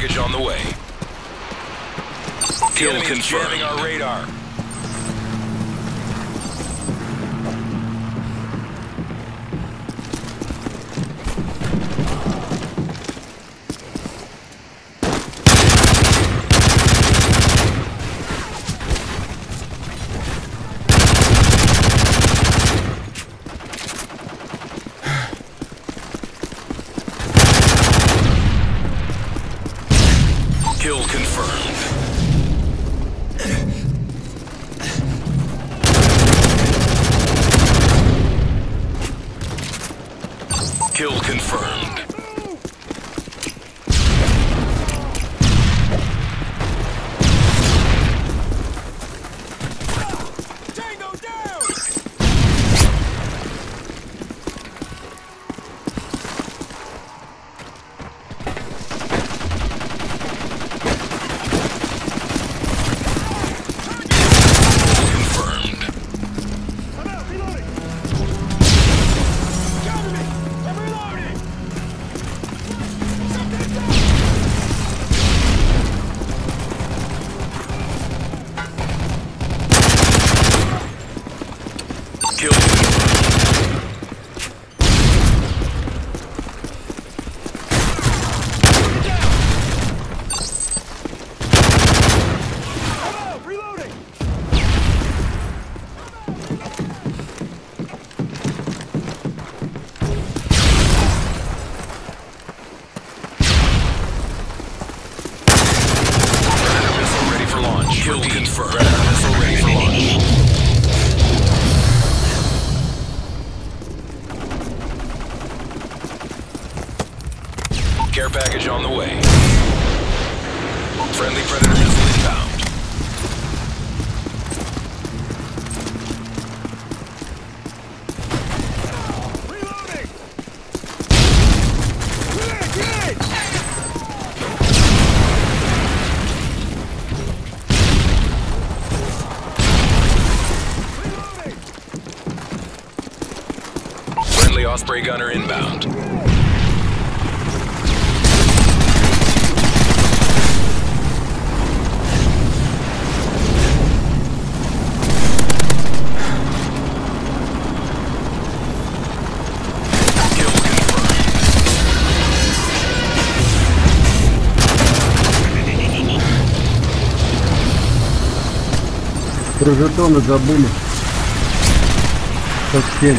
On the way. Kill confirmed. jamming our radar. Kill. package on the way. Friendly Predator missile inbound. Osprey Gunner inbound. Про жетоны забыли. Совсем.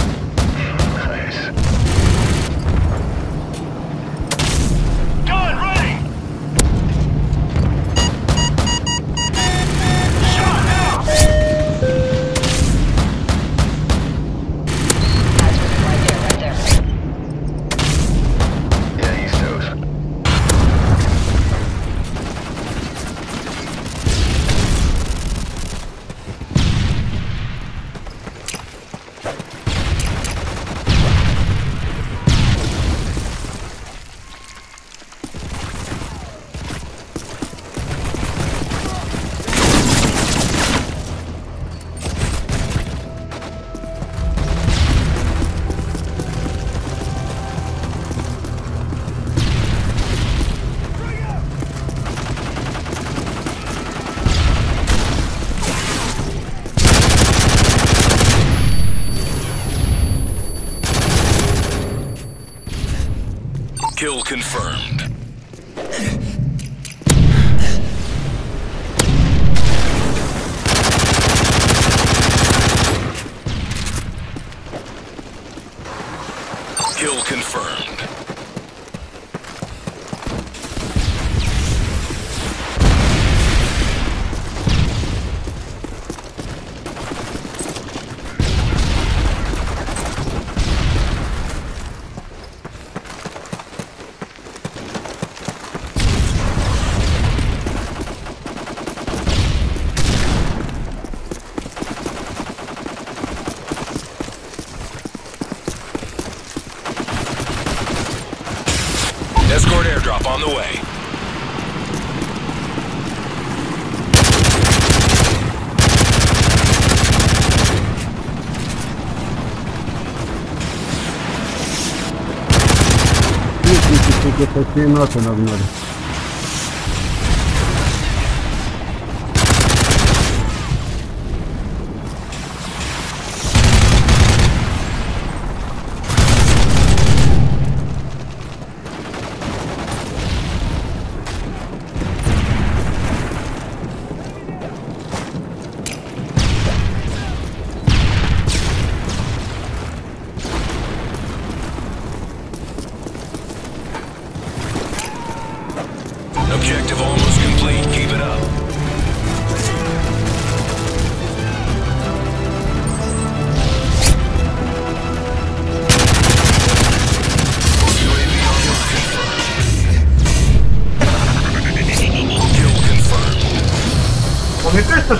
confirmed. Kill confirmed. Escort airdrop the way. Çünkü tetiğimi atın onları.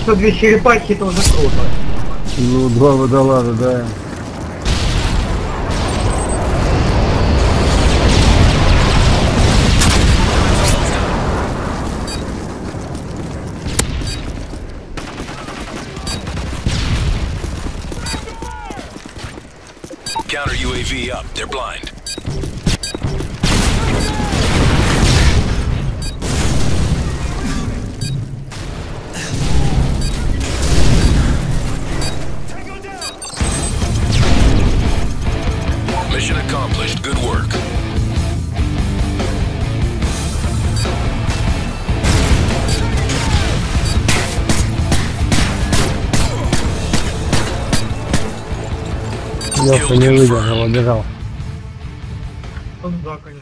Что две черепахи это уже круто. Ну, два водолаза, да. Counter UAV up. They're blind. Леха не выдержал, убежал. Ну да, конечно.